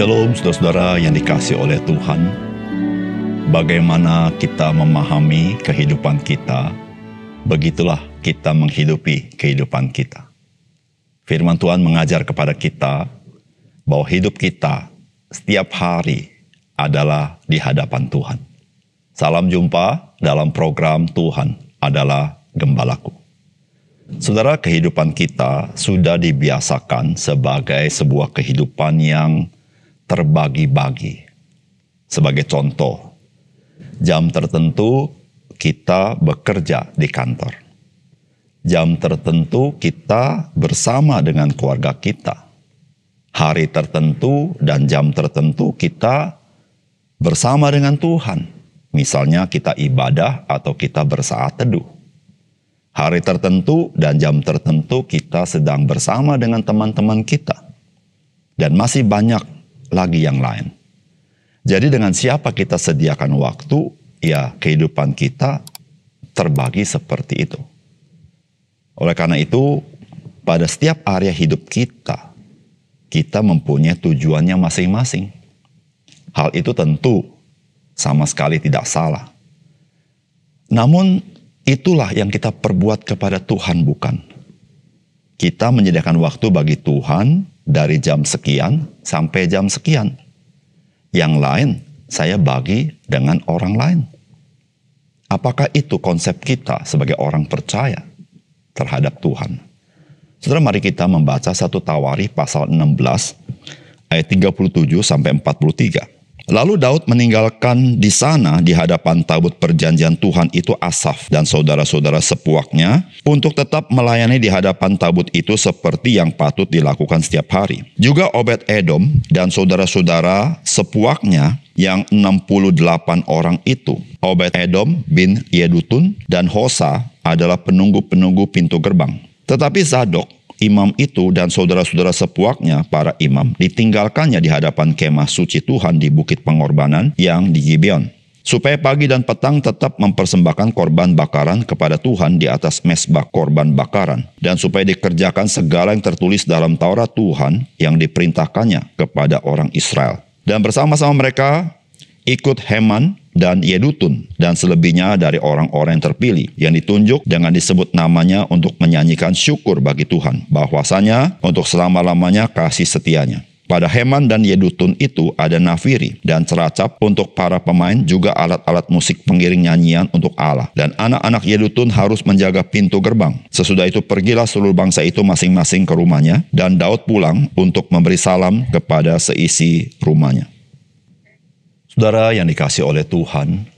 Shalom saudara-saudara yang dikasih oleh Tuhan. Bagaimana kita memahami kehidupan kita, begitulah kita menghidupi kehidupan kita. Firman Tuhan mengajar kepada kita bahwa hidup kita setiap hari adalah di hadapan Tuhan. Salam jumpa dalam program Tuhan adalah Gembalaku. Saudara, kehidupan kita sudah dibiasakan sebagai sebuah kehidupan yang terbagi-bagi. Sebagai contoh, jam tertentu kita bekerja di kantor. Jam tertentu kita bersama dengan keluarga kita. Hari tertentu dan jam tertentu kita bersama dengan Tuhan. Misalnya kita ibadah atau kita bersaat teduh. Hari tertentu dan jam tertentu kita sedang bersama dengan teman-teman kita. Dan masih banyak lagi yang lain. Jadi dengan siapa kita sediakan waktu, ya kehidupan kita terbagi seperti itu. Oleh karena itu, pada setiap area hidup kita, kita mempunyai tujuannya masing-masing. Hal itu tentu sama sekali tidak salah. Namun itulah yang kita perbuat kepada Tuhan bukan? Kita menyediakan waktu bagi Tuhan dari jam sekian sampai jam sekian. Yang lain saya bagi dengan orang lain. Apakah itu konsep kita sebagai orang percaya terhadap Tuhan? Saudara mari kita membaca satu Tawari pasal 16 ayat 37 sampai 43. Lalu Daud meninggalkan di sana di hadapan tabut perjanjian Tuhan itu Asaf dan saudara-saudara sepuaknya untuk tetap melayani di hadapan tabut itu seperti yang patut dilakukan setiap hari. Juga Obed Edom dan saudara-saudara sepuaknya yang 68 orang itu. Obed Edom bin Yedutun dan Hosa adalah penunggu-penunggu pintu gerbang. Tetapi Zadok imam itu dan saudara-saudara sepuaknya, para imam, ditinggalkannya di hadapan kemah suci Tuhan di bukit pengorbanan yang di Gibeon. Supaya pagi dan petang tetap mempersembahkan korban bakaran kepada Tuhan di atas mesbah korban bakaran. Dan supaya dikerjakan segala yang tertulis dalam Taurat Tuhan yang diperintahkannya kepada orang Israel. Dan bersama-sama mereka ikut Heman dan Yedutun dan selebihnya dari orang-orang yang terpilih yang ditunjuk dengan disebut namanya untuk menyanyikan syukur bagi Tuhan bahwasanya untuk selama-lamanya kasih setianya. Pada Heman dan Yedutun itu ada nafiri dan ceracap untuk para pemain juga alat-alat musik pengiring nyanyian untuk Allah. Dan anak-anak Yedutun harus menjaga pintu gerbang. Sesudah itu pergilah seluruh bangsa itu masing-masing ke rumahnya dan Daud pulang untuk memberi salam kepada seisi rumahnya. Saudara yang dikasih oleh Tuhan,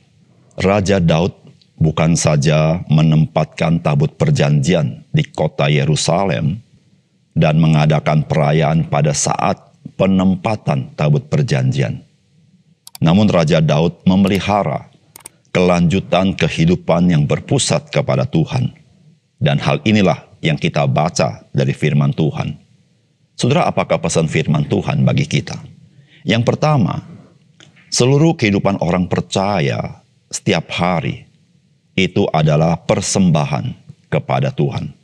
Raja Daud bukan saja menempatkan tabut perjanjian di kota Yerusalem dan mengadakan perayaan pada saat penempatan tabut perjanjian. Namun Raja Daud memelihara kelanjutan kehidupan yang berpusat kepada Tuhan. Dan hal inilah yang kita baca dari firman Tuhan. Saudara, apakah pesan firman Tuhan bagi kita? Yang pertama, Seluruh kehidupan orang percaya setiap hari itu adalah persembahan kepada Tuhan.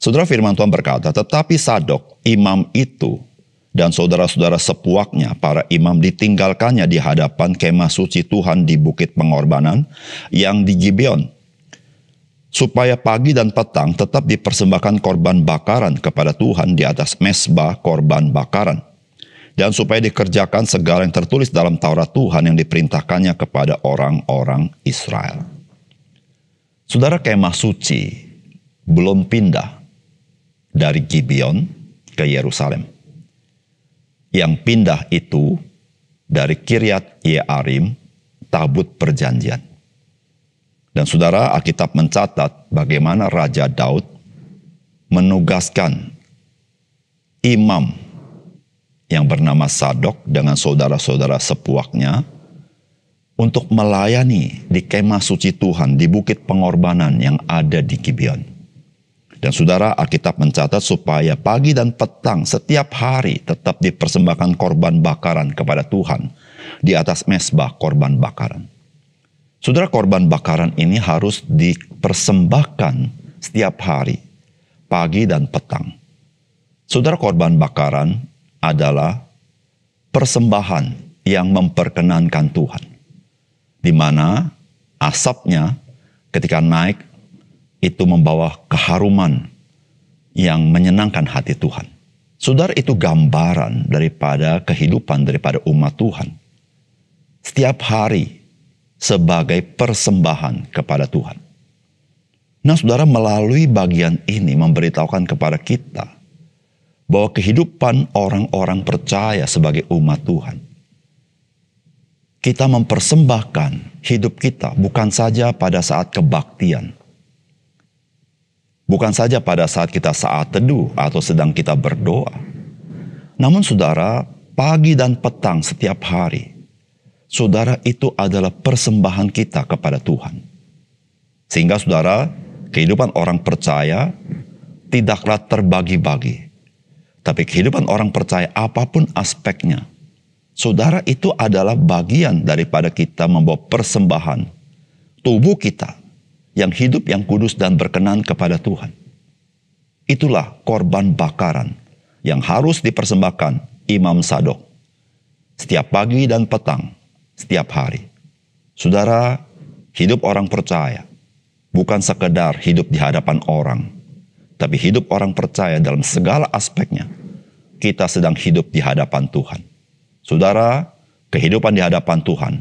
Saudara firman Tuhan berkata, tetapi Sadok, imam itu, dan saudara-saudara sepuaknya, para imam ditinggalkannya di hadapan kemah suci Tuhan di bukit pengorbanan yang di Gibeon. Supaya pagi dan petang tetap dipersembahkan korban bakaran kepada Tuhan di atas mesbah korban bakaran dan supaya dikerjakan segala yang tertulis dalam Taurat Tuhan yang diperintahkannya kepada orang-orang Israel. Saudara kemah suci belum pindah dari Gibeon ke Yerusalem. Yang pindah itu dari Kiryat Yearim, tabut perjanjian. Dan saudara Alkitab mencatat bagaimana Raja Daud menugaskan imam yang bernama Sadok dengan saudara-saudara sepuaknya untuk melayani di kemah suci Tuhan di bukit pengorbanan yang ada di Gibeon. Dan saudara Alkitab mencatat supaya pagi dan petang setiap hari tetap dipersembahkan korban bakaran kepada Tuhan di atas mesbah korban bakaran. Saudara korban bakaran ini harus dipersembahkan setiap hari, pagi dan petang. Saudara korban bakaran adalah persembahan yang memperkenankan Tuhan. Di mana asapnya ketika naik itu membawa keharuman yang menyenangkan hati Tuhan. Saudara itu gambaran daripada kehidupan daripada umat Tuhan. Setiap hari sebagai persembahan kepada Tuhan. Nah, saudara melalui bagian ini memberitahukan kepada kita bahwa kehidupan orang-orang percaya sebagai umat Tuhan. Kita mempersembahkan hidup kita bukan saja pada saat kebaktian. Bukan saja pada saat kita saat teduh atau sedang kita berdoa. Namun saudara, pagi dan petang setiap hari, saudara itu adalah persembahan kita kepada Tuhan. Sehingga saudara, kehidupan orang percaya tidaklah terbagi-bagi, tapi kehidupan orang percaya apa pun aspeknya, saudara itu adalah bagian daripada kita membawa persembahan tubuh kita yang hidup, yang kudus dan berkenan kepada Tuhan. Itulah korban bakaran yang harus dipersembahkan Imam Sadok setiap pagi dan petang, setiap hari. Saudara, hidup orang percaya bukan sekedar hidup di hadapan orang, tapi hidup orang percaya dalam segala aspeknya, kita sedang hidup di hadapan Tuhan. Saudara, kehidupan di hadapan Tuhan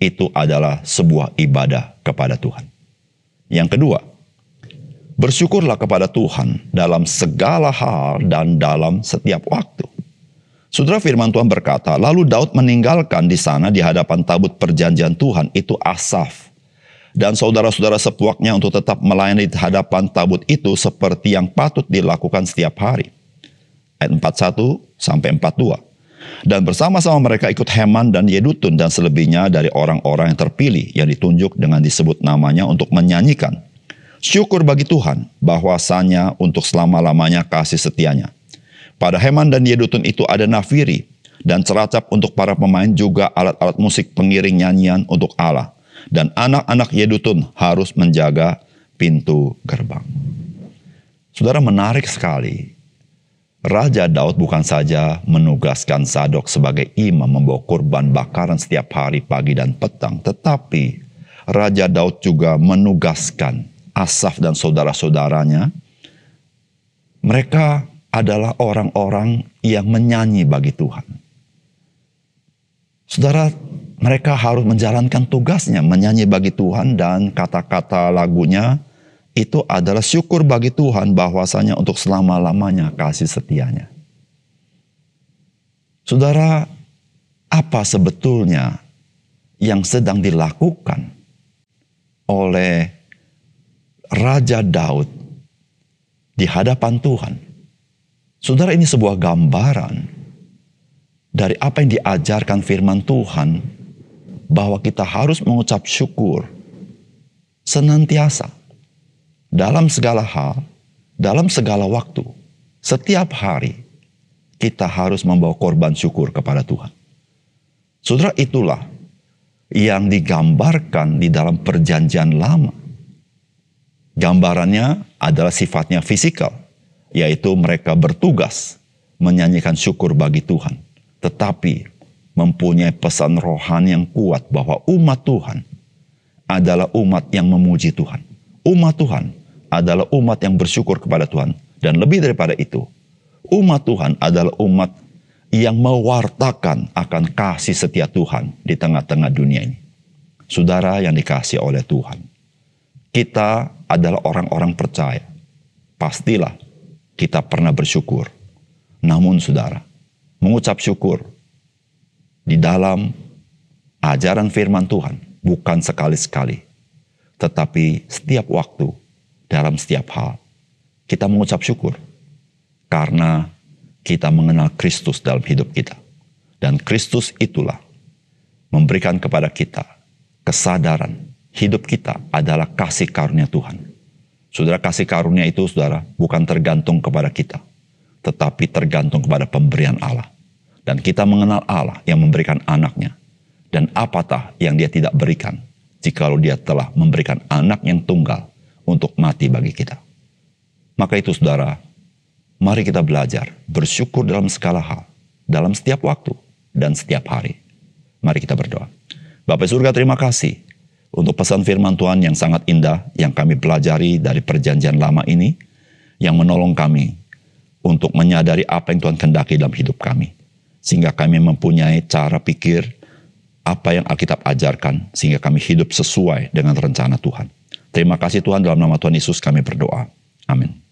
itu adalah sebuah ibadah kepada Tuhan. Yang kedua, bersyukurlah kepada Tuhan dalam segala hal dan dalam setiap waktu. Saudara firman Tuhan berkata, lalu Daud meninggalkan di sana di hadapan tabut perjanjian Tuhan itu Asaf dan saudara-saudara sepuaknya untuk tetap melayani di hadapan tabut itu seperti yang patut dilakukan setiap hari. Ayat 41 sampai 42. Dan bersama-sama mereka ikut Heman dan Yedutun dan selebihnya dari orang-orang yang terpilih yang ditunjuk dengan disebut namanya untuk menyanyikan. Syukur bagi Tuhan bahwasanya untuk selama-lamanya kasih setianya. Pada Heman dan Yedutun itu ada nafiri dan ceracap untuk para pemain juga alat-alat musik pengiring nyanyian untuk Allah dan anak-anak Yedutun harus menjaga pintu gerbang. Saudara menarik sekali. Raja Daud bukan saja menugaskan Sadok sebagai imam membawa kurban bakaran setiap hari pagi dan petang, tetapi Raja Daud juga menugaskan Asaf dan saudara-saudaranya. Mereka adalah orang-orang yang menyanyi bagi Tuhan. Saudara, mereka harus menjalankan tugasnya menyanyi bagi Tuhan dan kata-kata lagunya itu adalah syukur bagi Tuhan bahwasanya untuk selama-lamanya kasih setianya. Saudara, apa sebetulnya yang sedang dilakukan oleh Raja Daud di hadapan Tuhan? Saudara, ini sebuah gambaran dari apa yang diajarkan firman Tuhan bahwa kita harus mengucap syukur senantiasa dalam segala hal, dalam segala waktu, setiap hari kita harus membawa korban syukur kepada Tuhan. Saudara itulah yang digambarkan di dalam perjanjian lama. Gambarannya adalah sifatnya fisikal, yaitu mereka bertugas menyanyikan syukur bagi Tuhan. Tetapi mempunyai pesan rohani yang kuat bahwa umat Tuhan adalah umat yang memuji Tuhan. Umat Tuhan adalah umat yang bersyukur kepada Tuhan. Dan lebih daripada itu, umat Tuhan adalah umat yang mewartakan akan kasih setia Tuhan di tengah-tengah dunia ini. Saudara yang dikasih oleh Tuhan. Kita adalah orang-orang percaya. Pastilah kita pernah bersyukur. Namun saudara, mengucap syukur. Di dalam ajaran firman Tuhan, bukan sekali-sekali, tetapi setiap waktu, dalam setiap hal, kita mengucap syukur. Karena kita mengenal Kristus dalam hidup kita, dan Kristus itulah memberikan kepada kita kesadaran hidup kita adalah kasih karunia Tuhan. Saudara, kasih karunia itu, saudara, bukan tergantung kepada kita, tetapi tergantung kepada pemberian Allah. Dan kita mengenal Allah yang memberikan anaknya. Dan apatah yang dia tidak berikan jikalau dia telah memberikan anak yang tunggal untuk mati bagi kita. Maka itu saudara, mari kita belajar bersyukur dalam segala hal, dalam setiap waktu, dan setiap hari. Mari kita berdoa. Bapak surga terima kasih untuk pesan firman Tuhan yang sangat indah yang kami pelajari dari perjanjian lama ini yang menolong kami untuk menyadari apa yang Tuhan kendaki dalam hidup kami. Sehingga kami mempunyai cara pikir apa yang Alkitab ajarkan sehingga kami hidup sesuai dengan rencana Tuhan. Terima kasih Tuhan dalam nama Tuhan Yesus kami berdoa. Amin.